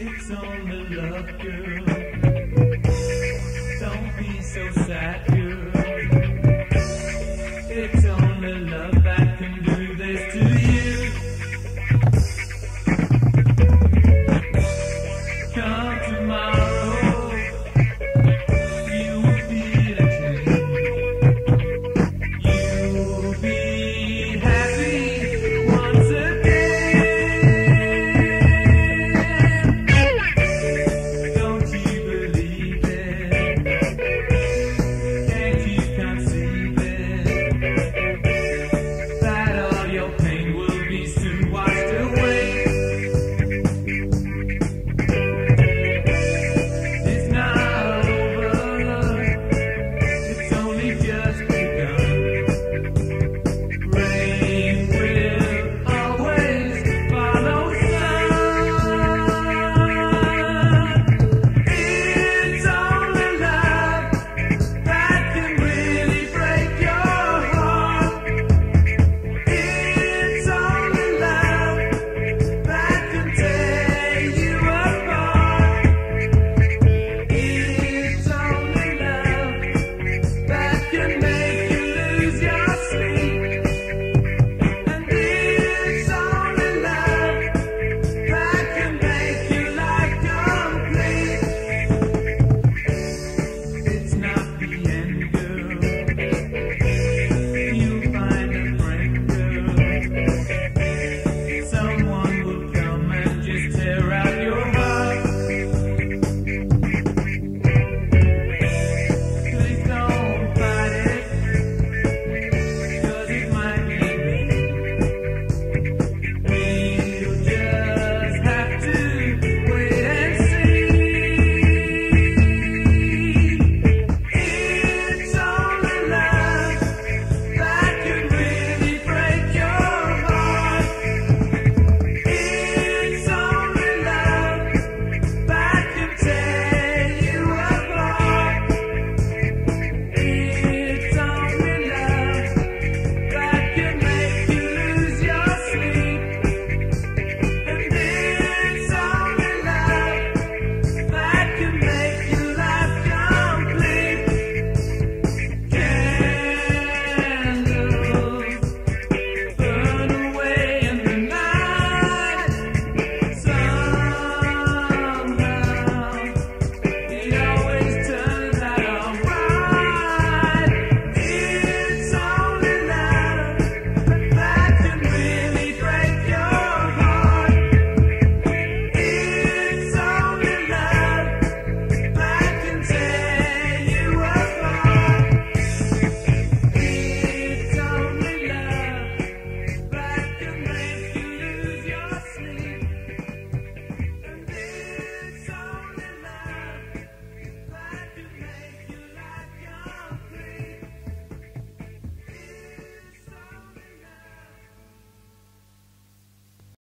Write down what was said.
It's only love, girl. Don't be so sad, girl.